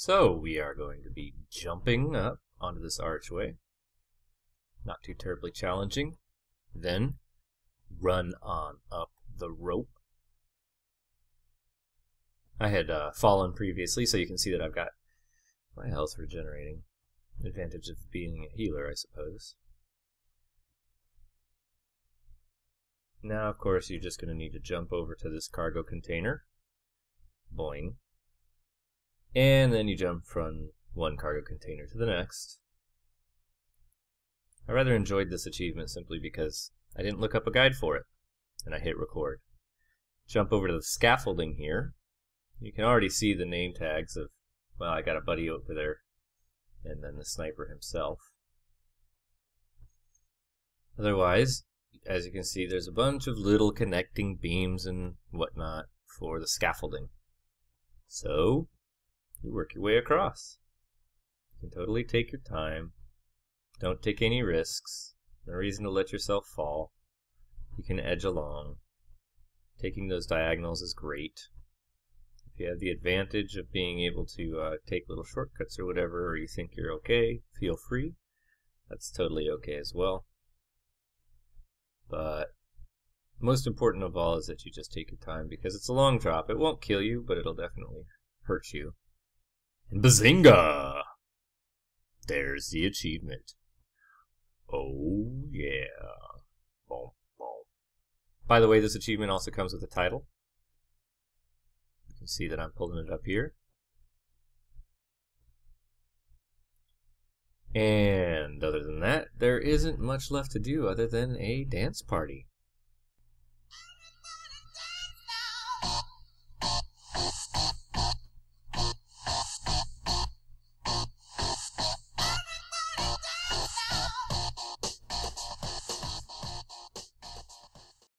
So we are going to be jumping up onto this archway. Not too terribly challenging. Then run on up the rope. I had uh, fallen previously, so you can see that I've got my health regenerating. Advantage of being a healer, I suppose. Now, of course, you're just going to need to jump over to this cargo container. Boing. And then you jump from one cargo container to the next. I rather enjoyed this achievement simply because I didn't look up a guide for it, and I hit record. Jump over to the scaffolding here. You can already see the name tags of, well, I got a buddy over there, and then the sniper himself. Otherwise, as you can see, there's a bunch of little connecting beams and whatnot for the scaffolding. So, you work your way across. You can totally take your time. Don't take any risks. No reason to let yourself fall. You can edge along. Taking those diagonals is great. If you have the advantage of being able to uh, take little shortcuts or whatever, or you think you're okay, feel free. That's totally okay as well. But most important of all is that you just take your time because it's a long drop. It won't kill you, but it'll definitely hurt you. Bazinga! There's the achievement. Oh yeah. Boom, boom. By the way, this achievement also comes with a title. You can see that I'm pulling it up here. And other than that, there isn't much left to do other than a dance party.